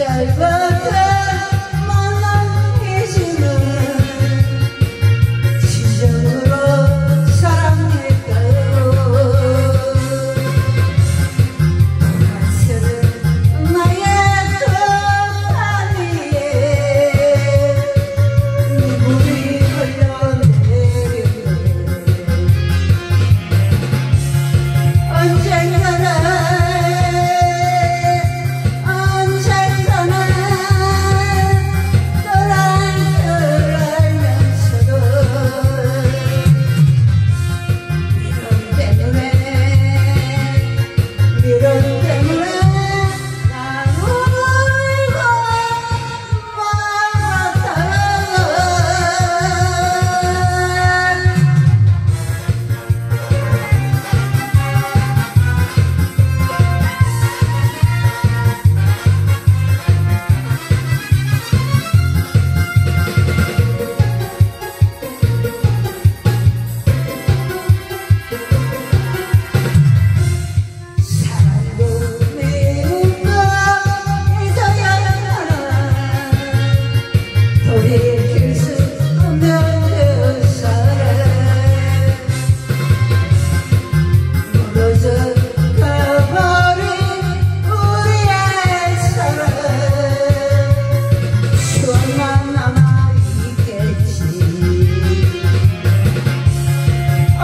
Shave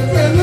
Amen.